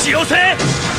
血せ。